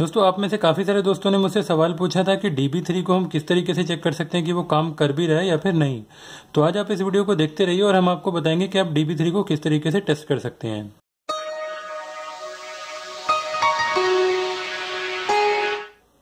दोस्तों, आप में से काफ़ी सारे दोस्तों ने मुझसे सवाल पूछा था कि DB3 को हम किस तरीके से चेक कर सकते हैं कि वो काम कर भी रहा है या फिर नहीं। तो आज आप इस वीडियो को देखते रहिए और हम आपको बताएँगे कि आप DB3 को किस तरीके से टेस्ट कर सकते हैं।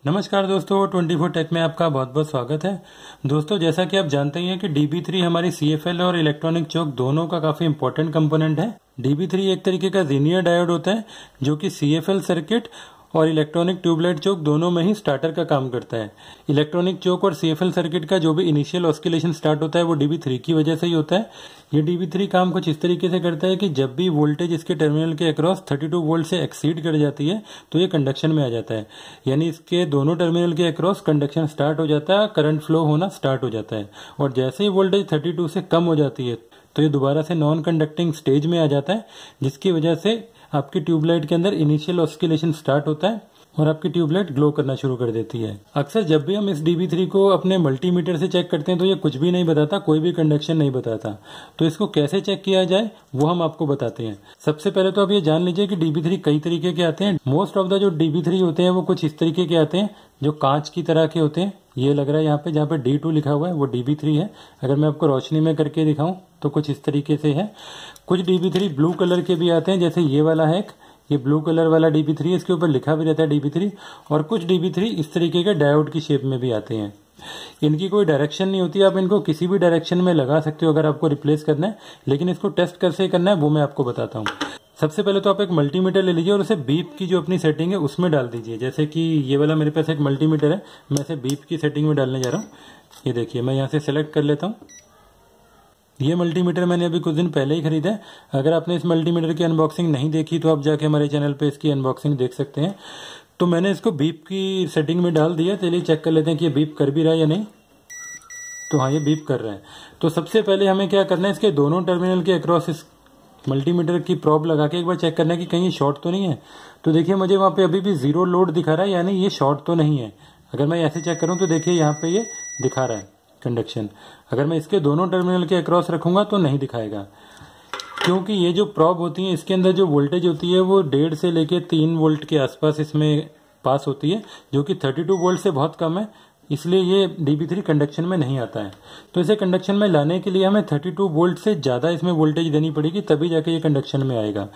नमस्कार दोस्तों 24 टेक में आपका बहुत बहुत स्वागत है। दोस्तों, जैसा कि आप जानते ही हैं कि DB3 हमारी CFL और इलेक्ट्रॉनिक चौक दोनों का काफ़ी इंपॉर्टेंट कंपोनेंट है। DB3 एक तरीके का जीनियर डायोड होता है, जो कि CFL सर्किट और इलेक्ट्रॉनिक ट्यूबलाइट चौक दोनों में ही स्टार्टर का काम करता है। इलेक्ट्रॉनिक चौक और सीएफएल सर्किट का जो भी इनिशियल ऑस्किलेशन स्टार्ट होता है, वो डीबी थ्री की वजह से ही होता है। ये डीबी थ्री काम कुछ इस तरीके से करता है कि जब भी वोल्टेज इसके टर्मिनल के अक्रॉस 32 वोल्ट से एक्सीड कर जाती है तो ये कंडक्शन में आ जाता है। यानी इसके दोनों टर्मिनल के अक्रॉस कंडक्शन स्टार्ट हो जाता है करंट फ्लो होना स्टार्ट हो जाता है। और जैसे ही वोल्टेज थर्टी से कम हो जाती है तो ये दोबारा से नॉन कंडक्टिंग स्टेज में आ जाता है, जिसकी वजह से आपकी ट्यूबलाइट के अंदर इनिशियल ऑस्किलेशन स्टार्ट होता है। और आपकी ट्यूबलाइट ग्लो करना शुरू कर देती है। अक्सर जब भी हम इस डीबी को अपने मल्टीमीटर से चेक करते हैं तो ये कुछ भी नहीं बताता, कोई भी कंडक्शन नहीं बताता। तो इसको कैसे चेक किया जाए, वो हम आपको बताते हैं। सबसे पहले तो आप ये जान लीजिए कि डीबी कई तरीके के आते हैं। मोस्ट ऑफ़ द जो डीबी होते हैं, वो कुछ इस तरीके के आते हैं, जो कांच की तरह के होते हैं। ये लग रहा है यहाँ पे, जहाँ पे डी टू लिखा हुआ है, वो डीबी थ्री है। अगर मैं आपको रोशनी में करके दिखाऊँ तो कुछ इस तरीके से है। कुछ डीबी थ्री ब्लू कलर के भी आते हैं, जैसे ये वाला है एक। ये ब्लू कलर वाला डीबी थ्री इसके ऊपर लिखा भी रहता है डीबी थ्री और कुछ डीबी थ्री इस तरीके के डायोड की शेप में भी आते हैं। इनकी कोई डायरेक्शन नहीं होती, आप इनको किसी भी डायरेक्शन में लगा सकते हो अगर आपको रिप्लेस करना है, लेकिन इसको टेस्ट कैसे करना है, वो मैं आपको बताता हूँ। सबसे पहले तो आप एक मल्टीमीटर ले लीजिए और उसे बीप की जो अपनी सेटिंग है, उसमें डाल दीजिए। जैसे कि ये वाला मेरे पास एक मल्टीमीटर है, मैं इसे बीप की सेटिंग में डालने जा रहा हूँ। ये देखिए, मैं यहाँ से सेलेक्ट कर लेता हूँ। ये मल्टीमीटर मैंने अभी कुछ दिन पहले ही खरीदा है। अगर आपने इस मल्टीमीटर की अनबॉक्सिंग नहीं देखी तो आप जाके हमारे चैनल पे इसकी अनबॉक्सिंग देख सकते हैं। तो मैंने इसको बीप की सेटिंग में डाल दिया चलिए चेक कर लेते हैं कि ये बीप कर भी रहा है या नहीं। तो हाँ ये बीप कर रहा है। तो सबसे पहले हमें क्या करना है, इसके दोनों टर्मिनल के अक्रॉस इस मल्टीमीटर की प्रॉब लगा के एक बार चेक करना है कि कहीं शॉर्ट तो नहीं है। तो देखिए, मुझे वहाँ पे अभी भी ज़ीरो लोड दिखा रहा है, यानी ये शॉर्ट तो नहीं है। अगर मैं ऐसे चेक करूँ तो देखिए यहाँ पे ये दिखा रहा है। कंडक्शन अगर मैं इसके दोनों टर्मिनल के अक्रॉस रखूँगा तो नहीं दिखाएगा। क्योंकि ये जो प्रॉब होती है, इसके अंदर जो वोल्टेज होती है, वो डेढ़ से लेके तीन वोल्ट के आसपास इसमें पास होती है, जो कि 32 वोल्ट से बहुत कम है। इसलिए ये DB3 कंडक्शन में नहीं आता है। तो इसे कंडक्शन में लाने के लिए हमें 32 वोल्ट से ज़्यादा इसमें वोल्टेज देनी पड़ेगी, तभी जाके ये कंडक्शन में आएगा।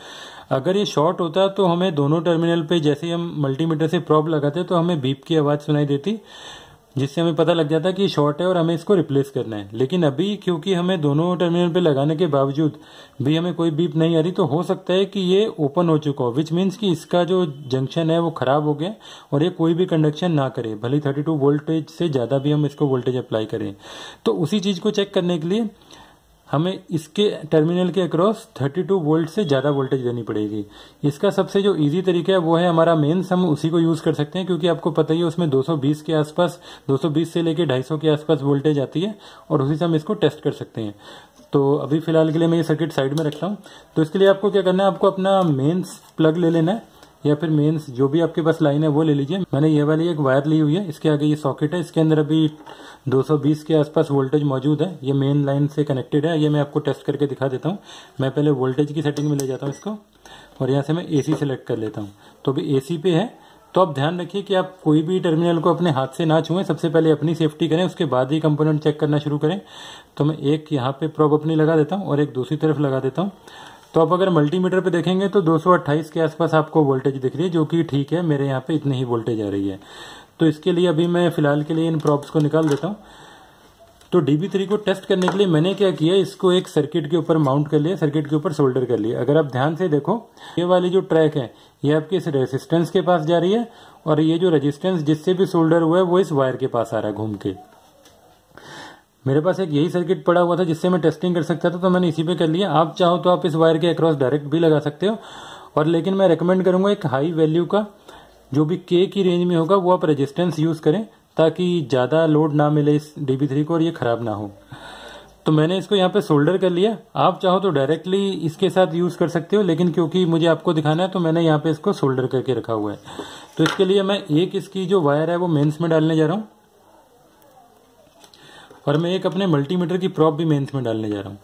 अगर ये शॉर्ट होता तो हमें दोनों टर्मिनल पे जैसे हम मल्टीमीटर से प्रॉब लगाते तो हमें बीप की आवाज़ सुनाई देती। जिससे हमें पता लग जाता कि शॉर्ट है और हमें इसको रिप्लेस करना है। लेकिन अभी क्योंकि हमें दोनों टर्मिनल पे लगाने के बावजूद भी हमें कोई बीप नहीं आ रही तो हो सकता है कि ये ओपन हो चुका हो विच मीन्स कि इसका जो जंक्शन है वो खराब हो गया और ये कोई भी कंडक्शन ना करे। भले थर्टी वोल्टेज से ज़्यादा भी हम इसको वोल्टेज अप्लाई करें। तो उसी चीज़ को चेक करने के लिए हमें इसके टर्मिनल के अक्रॉस 32 वोल्ट से ज़्यादा वोल्टेज देनी पड़ेगी। इसका सबसे जो इजी तरीका है, वो है हमारा मेन्स हम उसी को यूज़ कर सकते हैं, क्योंकि आपको पता ही है उसमें 220 के आसपास 220 से लेके 250 के आसपास वोल्टेज आती है, और उसी से हम इसको टेस्ट कर सकते हैं। तो अभी फ़िलहाल के लिए मैं ये सर्किट साइड में रखता हूँ। तो इसके लिए आपको क्या करना है, आपको अपना मेन्स प्लग ले लेना है। या फिर मेन्स जो भी आपके पास लाइन है, वो ले लीजिए। मैंने ये वाली एक वायर ली हुई है, इसके आगे ये सॉकेट है, इसके अंदर अभी 220 के आसपास वोल्टेज मौजूद है। ये मेन लाइन से कनेक्टेड है। ये मैं आपको टेस्ट करके दिखा देता हूँ। मैं पहले वोल्टेज की सेटिंग में ले जाता हूँ इसको, और यहाँ से मैं एसी सेलेक्ट कर लेता हूँ। तो अभी एसी पे है। तो आप ध्यान रखिए कि आप कोई भी टर्मिनल को अपने हाथ से ना छुएँ। सबसे पहले अपनी सेफ्टी करें, उसके बाद ही कंपोनेंट चेक करना शुरू करें। तो मैं एक यहाँ पे प्रॉब अपनी लगा देता हूँ, और एक दूसरी तरफ़ लगा देता हूँ। तो आप अगर मल्टीमीटर पे देखेंगे तो 228 के आसपास आपको वोल्टेज दिख रही है, जो कि ठीक है, मेरे यहाँ पे इतनी ही वोल्टेज आ रही है। तो इसके लिए अभी मैं फ़िलहाल के लिए इन प्रॉप्स को निकाल देता हूँ। तो DB3 को टेस्ट करने के लिए मैंने क्या किया, इसको एक सर्किट के ऊपर माउंट कर लिया सर्किट के ऊपर सोल्डर कर लिया। अगर आप ध्यान से देखो, ये वाली जो ट्रैक है, ये आपके इस रेजिस्टेंस के पास जा रही है, और ये जो रेजिस्टेंस जिससे भी सोल्डर हुआ है, वो इस वायर के पास आ रहा है घूम के। मेरे पास एक यही सर्किट पड़ा हुआ था जिससे मैं टेस्टिंग कर सकता था तो मैंने इसी पे कर लिया। आप चाहो तो आप इस वायर के अक्रॉस डायरेक्ट भी लगा सकते हो। और लेकिन मैं रिकमेंड करूँगा एक हाई वैल्यू का, जो भी के की रेंज में होगा, वो आप रेजिस्टेंस यूज़ करें, ताकि ज़्यादा लोड ना मिले इस डीबी थ्री को और ये खराब ना हो। तो मैंने इसको यहाँ पे सोल्डर कर लिया। आप चाहो तो डायरेक्टली इसके साथ यूज़ कर सकते हो, लेकिन क्योंकि मुझे आपको दिखाना है तो मैंने यहाँ पे इसको सोल्डर करके रखा हुआ है। तो इसके लिए मैं एक इसकी जो वायर है, वो मेन्स में डालने जा रहा हूँ। और मैं एक अपने मल्टीमीटर की प्रॉप भी मेंस में डालने जा रहा हूँ।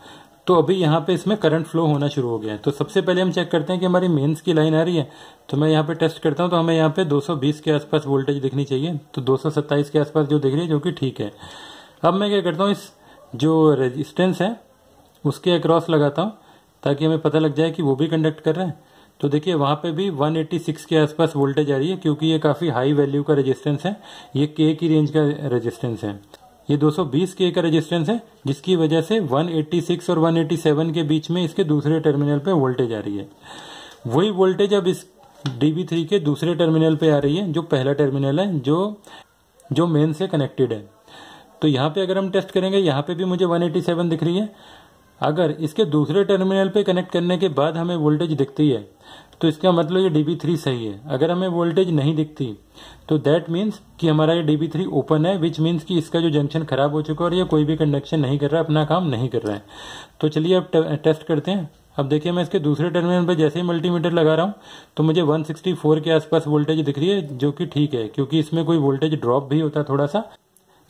तो अभी यहाँ पे इसमें करंट फ्लो होना शुरू हो गया है। तो सबसे पहले हम चेक करते हैं कि हमारी मेंस की लाइन आ रही है। तो मैं यहाँ पे टेस्ट करता हूँ तो हमें यहाँ पे 220 के आसपास वोल्टेज दिखनी चाहिए। तो 227 के आसपास जो दिख रही है, जो कि ठीक है। अब मैं क्या करता हूँ, इस जो रेजिस्टेंस है, उसके अक्रॉस लगाता हूँ, ताकि हमें पता लग जाए कि वो भी कंडक्ट कर रहे हैं। तो देखिए, वहाँ पे भी 186 के आसपास वोल्टेज आ रही है, क्योंकि ये काफ़ी हाई वैल्यू का रेजिस्टेंस है। ये के की रेंज का रेजिस्टेंस है। ये 220 के का रेजिस्टेंस है, जिसकी वजह से 186 और 187 के बीच में इसके दूसरे टर्मिनल पे वोल्टेज आ रही है। वही वोल्टेज अब इस DB3 के दूसरे टर्मिनल पे आ रही है, जो पहला टर्मिनल है, जो जो मेन से कनेक्टेड है। तो यहाँ पे अगर हम टेस्ट करेंगे, यहाँ पे भी मुझे 187 दिख रही है। अगर इसके दूसरे टर्मिनल पे कनेक्ट करने के बाद हमें वोल्टेज दिखती है तो इसका मतलब ये डीबी थ्री सही है। अगर हमें वोल्टेज नहीं दिखती तो दैट मीन्स कि हमारा ये डीबी थ्री ओपन है विच मीन्स कि इसका जो जंक्शन खराब हो चुका है और ये कोई भी कंडक्शन नहीं कर रहा, अपना काम नहीं कर रहा है। तो चलिए अब टेस्ट करते हैं। अब देखिए मैं इसके दूसरे टर्मिनल पर जैसे ही मल्टीमीटर लगा रहा हूँ तो मुझे 164 के आसपास वोल्टेज दिख रही है, जो कि ठीक है, क्योंकि इसमें कोई वोल्टेज ड्रॉप भी होता है थोड़ा सा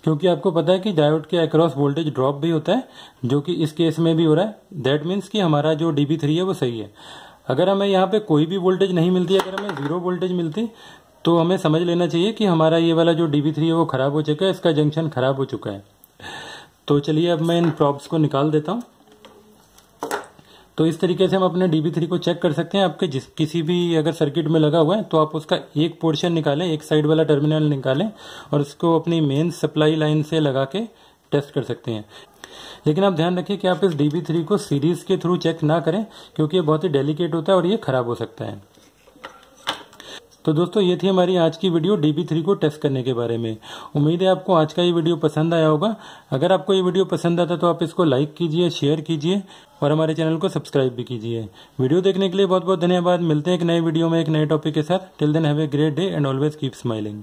क्योंकि आपको पता है कि डायोड के अक्रॉस वोल्टेज ड्रॉप भी होता है, जो कि इस केस में भी हो रहा है। दैट मीन्स कि हमारा जो डीबी थ्री है, वो सही है। अगर हमें यहाँ पे कोई भी वोल्टेज नहीं मिलती, अगर हमें ज़ीरो वोल्टेज मिलती तो हमें समझ लेना चाहिए कि हमारा ये वाला जो डीबी थ्री है वो खराब हो चुका है, इसका जंक्शन खराब हो चुका है। तो चलिए अब मैं इन प्रॉब्स को निकाल देता हूँ। तो इस तरीके से हम अपने डीबी थ्री को चेक कर सकते हैं। आपके जिस, किसी भी अगर सर्किट में लगा हुआ है तो आप उसका एक पोर्शन निकालें, एक साइड वाला टर्मिनल निकालें और उसको अपनी मेन सप्लाई लाइन से लगा के टेस्ट कर सकते हैं। लेकिन आप ध्यान रखिए कि आप इस डीबी थ्री को सीरीज़ के थ्रू चेक ना करें, क्योंकि ये बहुत ही डेलिकेट होता है और ये खराब हो सकता है। तो दोस्तों, ये थी हमारी आज की वीडियो डी थ्री को टेस्ट करने के बारे में। उम्मीद है आपको आज का ये वीडियो पसंद आया होगा। अगर आपको ये वीडियो पसंद आता तो आप इसको लाइक कीजिए शेयर कीजिए और हमारे चैनल को सब्सक्राइब भी कीजिए। वीडियो देखने के लिए बहुत बहुत धन्यवाद। मिलते हैं एक नए वीडियो में एक नए टॉपिक के साथ। Till then have a great day and always keep smiling